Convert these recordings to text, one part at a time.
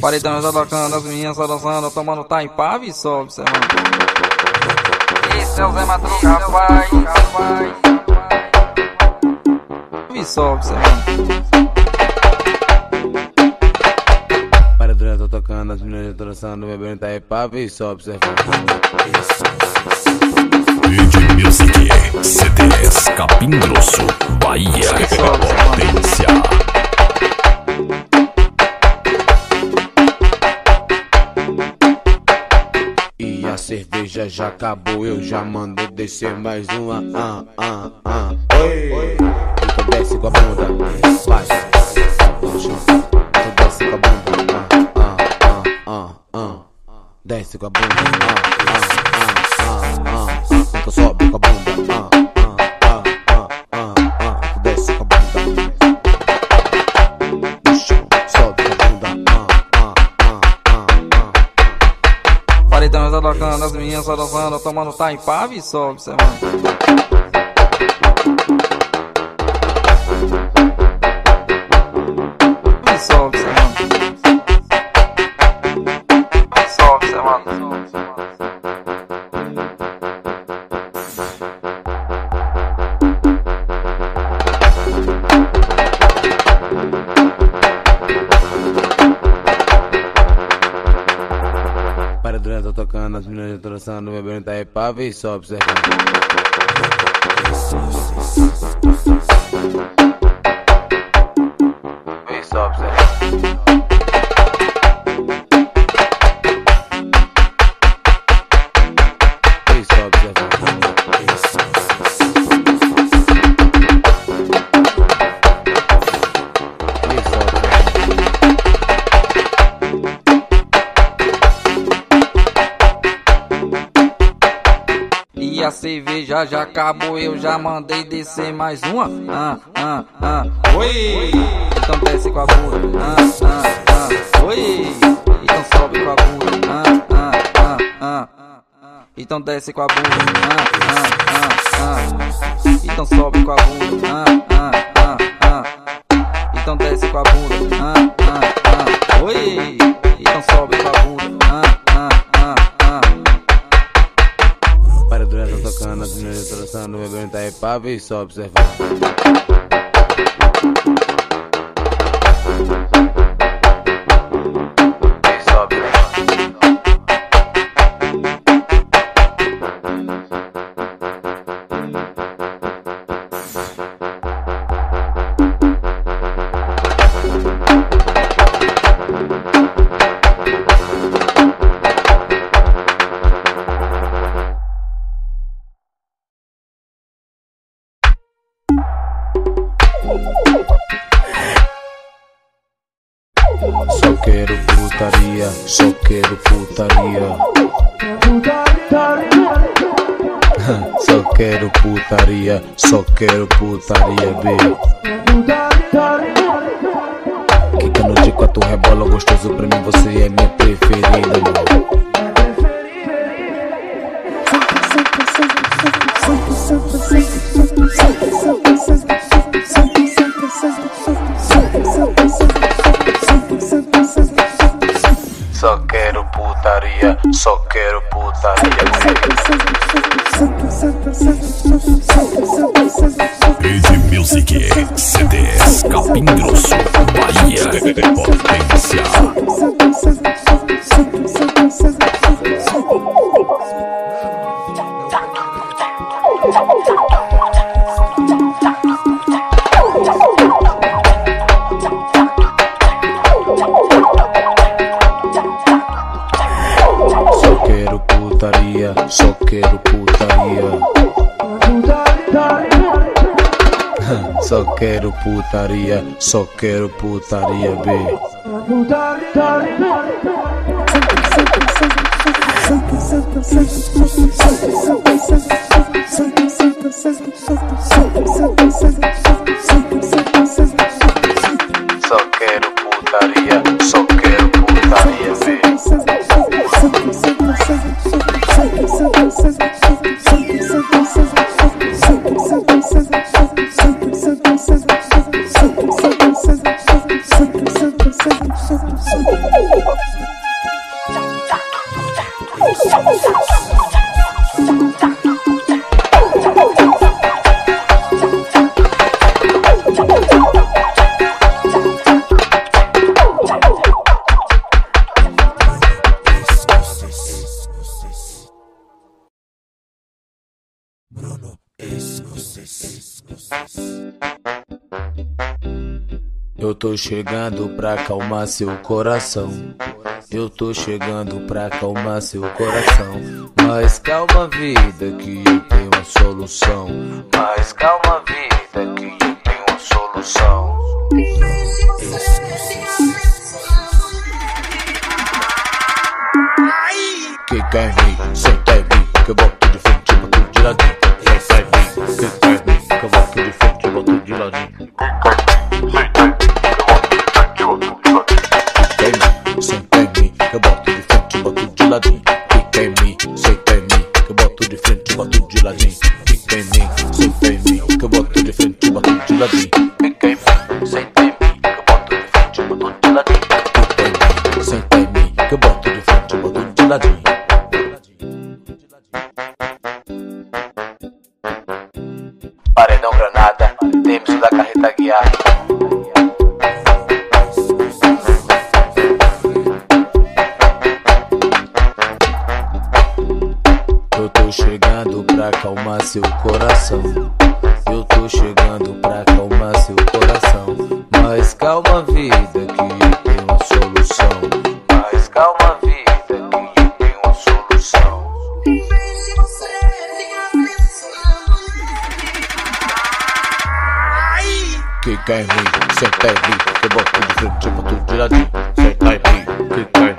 Paredão já tocando, as meninas só dançando, tomando tá em pave e sobe, cê mano. Esse é o Zé Madruga, rapaz, rapaz. E sobe, cê mano. Paredão já tocando, as meninas já dançando, bebendo tá em pave e sobe, cê Rede Music, CDs, Capim Grosso, Bahia, Potência. Cerveja já acabou, eu já mando descer mais uma. Ah, ah, ah. Oi! Então desce com a bunda, só dançando, tomando tá em pave e sobe, durante eu tocando, as meninas já E a cerveja já acabou, eu já mandei descer mais uma. Ah, ah, ah. Oi! Então desce com a bunda. Ah, ah, ah. Oi! Então sobe com a bunda. Ah, ah, ah, ah. Então desce com a bunda. Ah, ah, ah, ah. Então sobe com a bunda. Ah, ah, ah, ah. Então desce com a bunda. Ah, ah, ah. Oi! Então sobe com a bunda. Ah, eu tocando, as meninas já dançando, bebendo tá aí pave e sobe, Zé. Quatro rebola gostoso pra mim, você é minha preferida, mano. Quero putaria, só quero putaria, B. Só tô chegando pra acalmar seu coração. Eu tô chegando pra acalmar seu coração. Mas calma, vida, que eu tenho uma solução. Mas calma, vida, que eu tenho uma solução. Que quer la tuya. Sentai Lee, c'est bon, tu dis que tu peux tout dire là-dessus. Sentai Lee, Sentai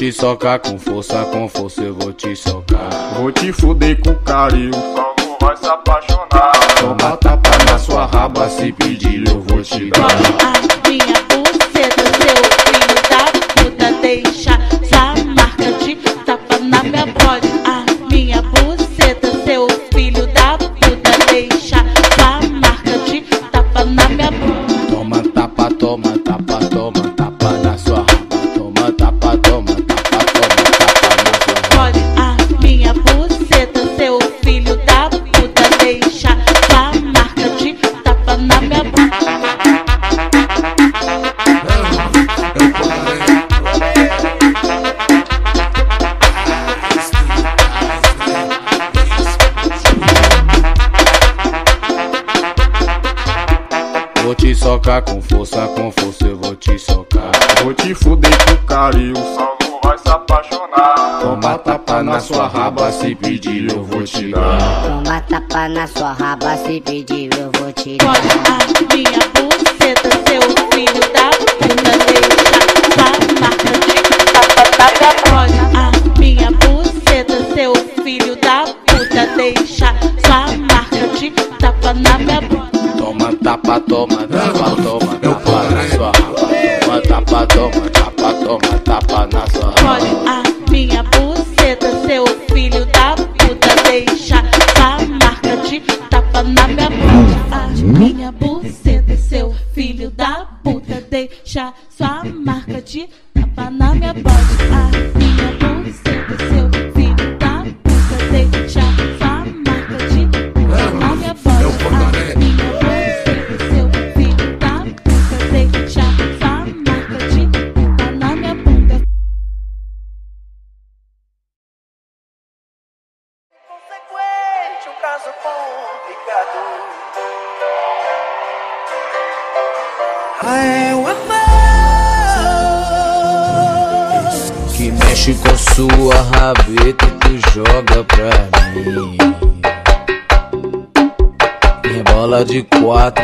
te socar com força, com força eu vou te socar. Vou te fuder com carinho, logo vai se apaixonar. Toma tapa na sua raba, se pedir eu vou te dar. acabar se pedir, eu vou te dar. Olha a minha buceta, seu filho da puta, deixa essa marca de tapataca. Olha a minha buceta, seu filho da puta, deixa sua marca de tapa na minha bunda. Toma tapa, toma, tapa, toma, tapa na sua. Toma tapa, toma, tapa, toma, tapa na sua.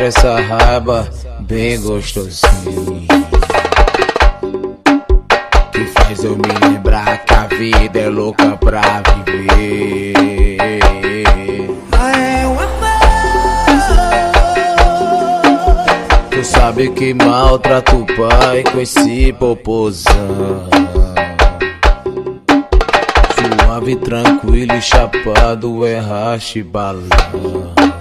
essa raba bem gostosinha Que faz eu me lembrar que a vida é louca pra viver. Ah, é tu sabe que maltrata o pai com esse popozão. Suave, tranquilo e chapado é rachibalão.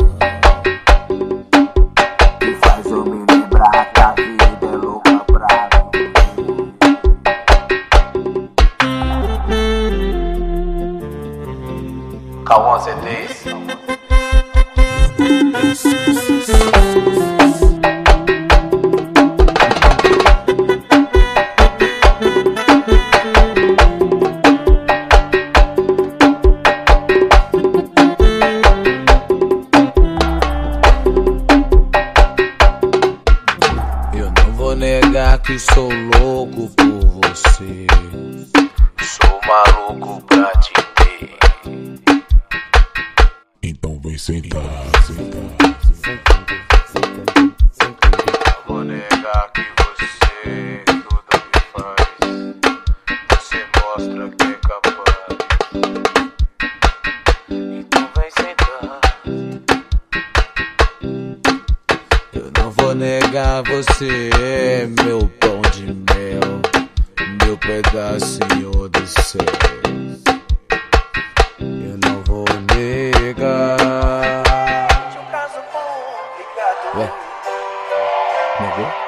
Negar, você é meu pão de mel, meu pedacinho do céu. Eu não vou negar. De um caso complicado. Ué, negou?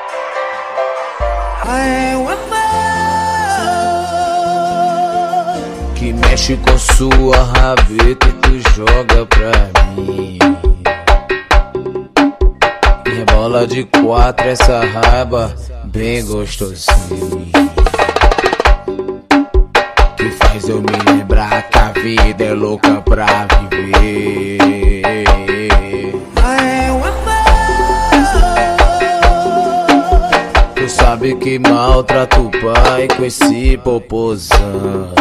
Que mexe com sua rabeta e tu joga pra mim. Rebola de quatro essa raba bem gostosinho. Que faz eu me lembrar que a vida é louca pra viver. Tu sabe que maltrata o pai com esse popozão.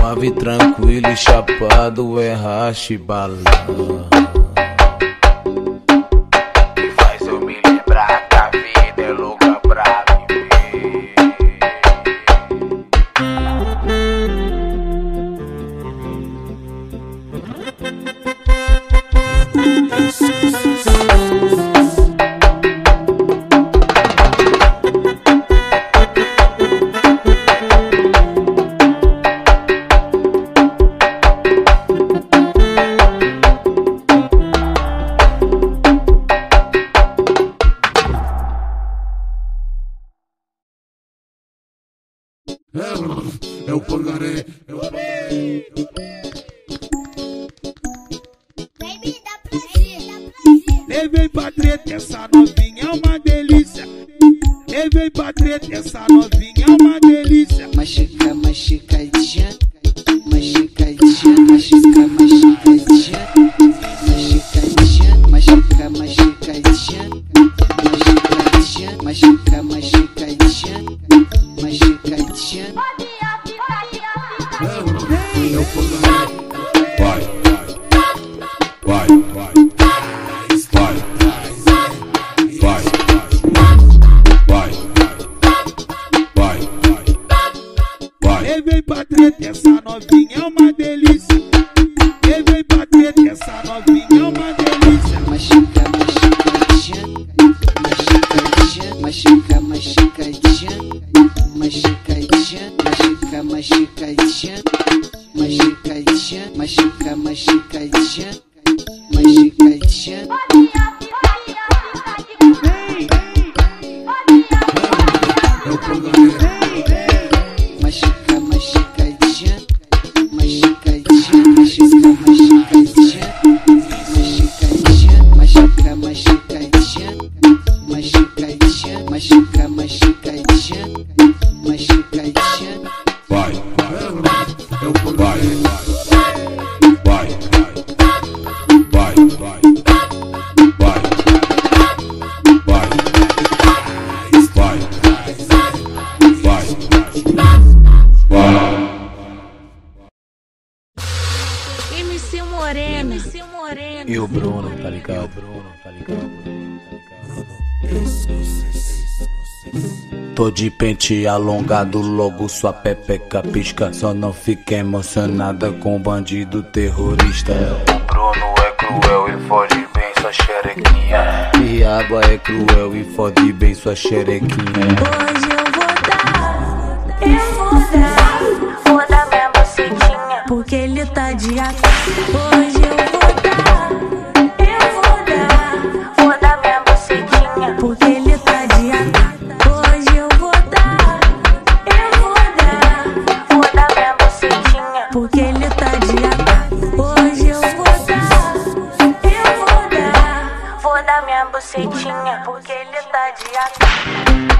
Suave, tranquilo e chapado é racha MC Morena. E o Bruno, tá ligado? Ligado? Bruno, tá ligado? Tô de pente alongado, logo sua pepeca pisca. Só não fica emocionada com o bandido terrorista. Bruno é cruel e fode bem sua xerequinha. Diabo é cruel e fode bem sua xerequinha. Hoje eu vou dar, eu vou dar, vou dar minha bucetinha, porque ele tá de AK. Hoje eu porque ele tá de AK. Hoje eu vou dar, eu vou dar, vou dar minha bucetinha, porque ele tá de AK.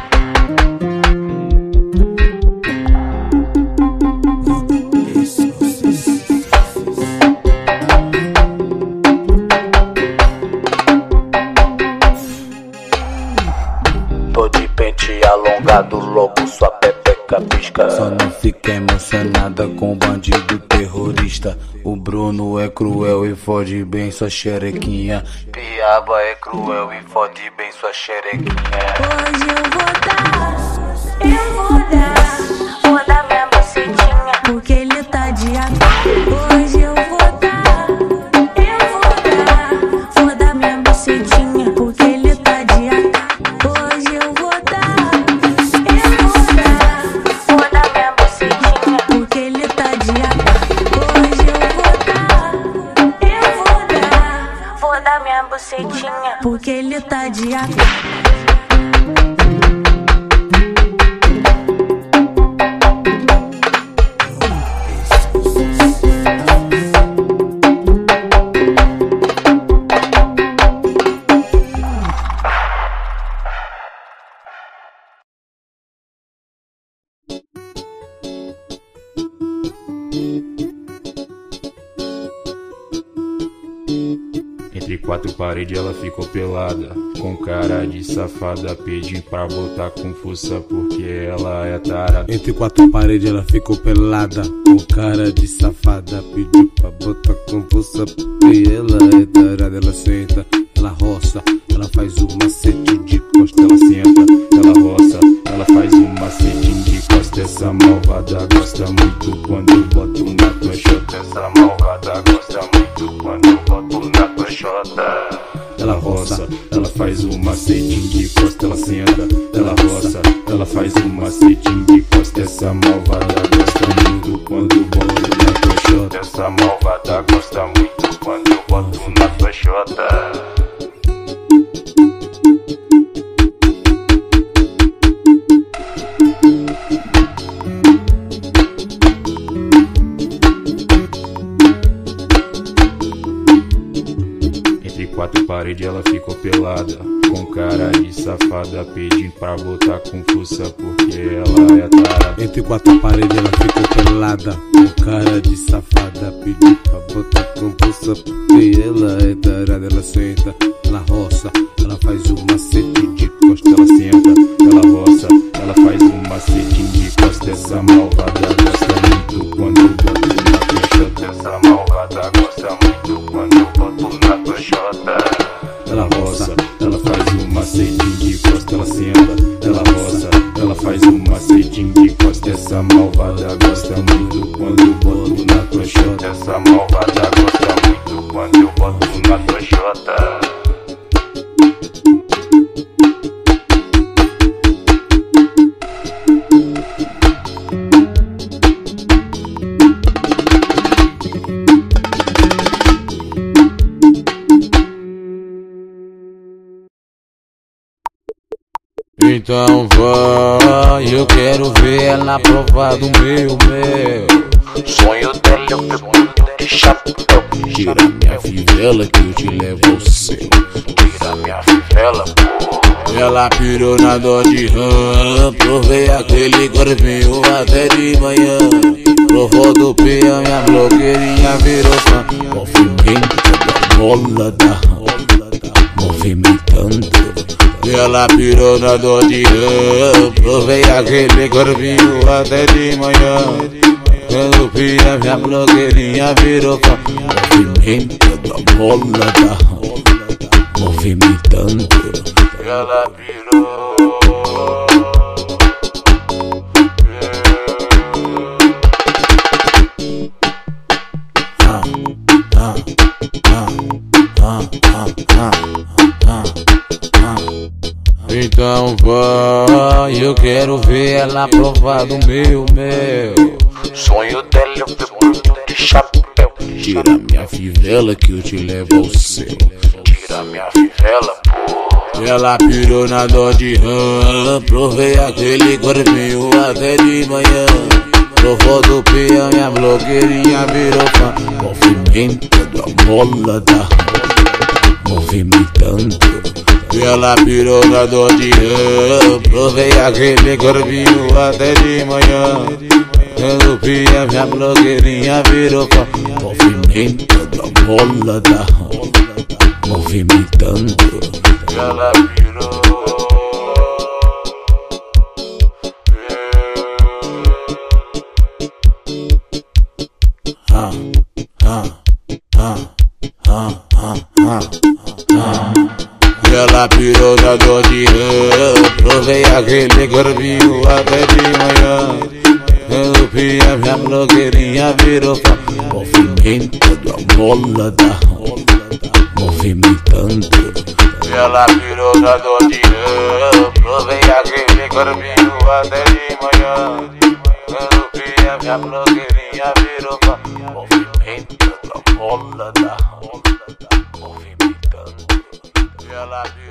Cruel e fode bem sua xerequinha. Piaba é cruel e fode bem sua xerequinha. Hoje eu vou dar, quatro paredes ela ficou pelada Com cara de safada Pedindo pra botar com força Porque ela é tarada. Entre quatro paredes ela ficou pelada Com cara de safada Pediu pra botar com força Porque ela é tarada. Ela senta, ela roça Ela faz o macete de costa Ela senta, Ela roça, ela faz um macetinho de costa Essa malvada gosta muito Quando eu boto na tua chota Essa malvada gosta muito Quando eu boto na tua chota ela roça, ela faz um macetinho de costa, ela senta, ela roça, ela faz um macetinho de costa. Essa malvada gosta muito quando eu boto na tua chota. Essa malvada gosta muito quando eu boto na tua paredes ela ficou pelada Com cara de safada Pedindo pra botar com força Porque ela é tarada. Entre quatro paredes ela ficou pelada Com cara de safada Pediu pra botar com força Porque ela é tarada. Ela senta, ela roça Então vai, eu quero ver ela provar do meu mel. Sonho dela é pepino de chapéu. Tira minha fivela que eu te levo ao céu. Tira minha fivela, pô. Ela pirou na dor de rã, provei aquele corpinho até de manhã. Provou do pia, minha blogueirinha virou fã. Movimento da bola da rã, movimentando. Ela pirou na dor de rã, provei aquele corpinho até de manhã. Quando pia, minha blogueirinha virou fã. Movimento da bola da movimentando. Ela virou. Então vai, eu quero ver ela provar do meu mel. Sonho dela é ver de chapéu. Tira minha fivela que eu te levo ao céu. Tira minha fivela, pô. Ela pirou na dor de rã. Provei aquele corpinho até de manhã. Provou do peão, minha blogueirinha virou fã. Movimento da bola da rã. Movimentando. Ela pirou na dor de rã. Provei aquele corpinho até de manhã. Quando pia, minha blogueirinha virou fã. Movimento da bola da. Movimentando. Ela virou. Ah, ah, ah, ah, ah, ah, ah. Ela pirou da dor de rã Provei aquele corpinho até de manhã Eu pia minha blogueirinha virou fã Movimento da bola da Movimentando Ela pirou da dor de rã Provei aquele corpinho até de manhã Eu pia minha blogueirinha virou fã Movimento da bola da rã Movimentando ela virou